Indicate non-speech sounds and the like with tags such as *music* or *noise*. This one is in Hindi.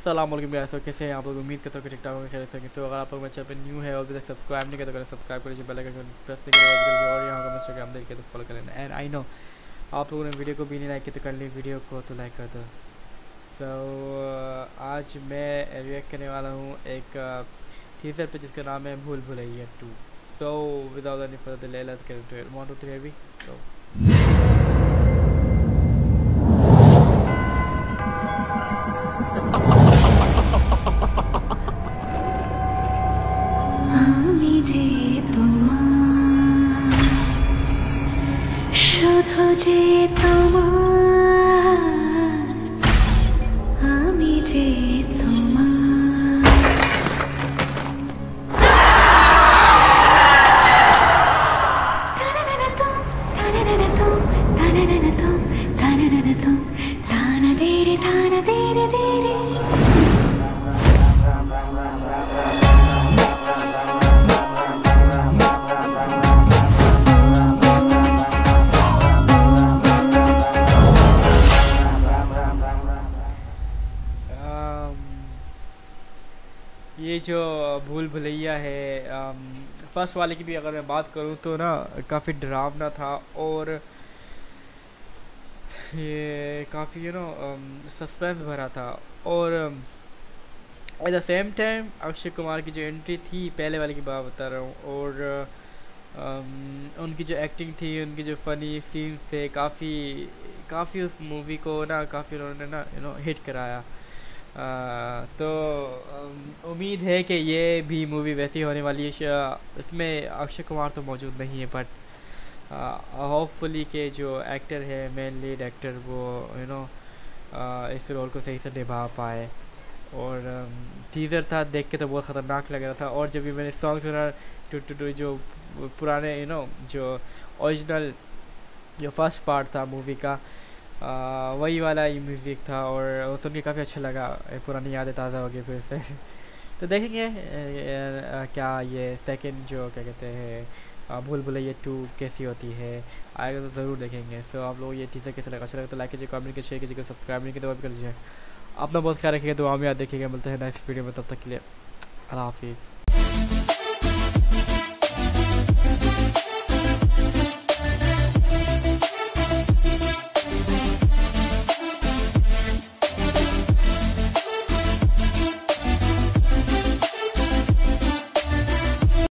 वालेकुम तो कैसे हैं आप लोग उम्मीद करते हो कि ठीक ठाक होंगे खैर से तो अगर आप लोग मेरे चैनल पे न्यू है और अभी तक सब्सक्राइब नहीं किया तो सब्सक्राइब करिए बेल आइकन प्रेस नहीं करिए और यहाँ का इंस्टाग्राम देख के तो फॉलो कर लेना एंड आई नो आप लोगों ने वीडियो को भी नहीं लाइक किया तो कर ली वीडियो को तो लाइक कर दो तो आज मैं रिएक्ट करने वाला हूँ एक टीजर पर जिसका नाम है भूल भुलैया टू तो without any further delay let's get into it one two three अभी तो ये जो भूल भुलैया है फ़र्स्ट वाले की भी अगर मैं बात करूँ तो ना, काफ़ी डरावना था और ये काफ़ी यू नो सस्पेंस भरा था। और at the same time Akshay Kumar की जो एंट्री थी पहले वाले की बात बता रहा हूँ। और um, उनकी जो एक्टिंग थी उनकी जो फ़नी सीन थे काफ़ी काफ़ी उस मूवी को ना काफ़ी उन्होंने ना यू नो हिट कराया। आ, तो अम, उम्मीद है कि ये भी मूवी वैसी होने वाली है। इसमें अक्षय कुमार तो मौजूद नहीं है बट होपफुली के जो एक्टर है मेन लीड एक्टर वो यू नो इस रोल को सही से निभा पाए। और टीज़र था देख के तो बहुत ख़तरनाक लग रहा था। और जब भी मैंने सॉन्ग सुना टू टू टू जो पुराने यू नो जो ओरिजिनल जो फ़र्स्ट पार्ट था मूवी का आ, वही वाला ही म्यूज़िक था। और सुन के काफ़ी अच्छा लगा पुरानी यादें ताज़ा हो गई फिर से। *laughs* तो देखेंगे क्या ये सेकंड जो क्या कहते हैं भूल भुलैया टू कैसी होती है? आएगा तो ज़रूर देखेंगे। तो आप लोग ये चीज़ें कैसे लगा? अच्छा लगता तो लाइक कीजिए कमेंट कीजिए शेयर कीजिए सब्सक्राइब नहीं तो कर लीजिए अपना बहुत ख्याल रखिएगा तो हम याद देखिएगा मिलते हैं नेक्स्ट वीडियो में, तब तक के लिए, अल्लाह हाफिज़।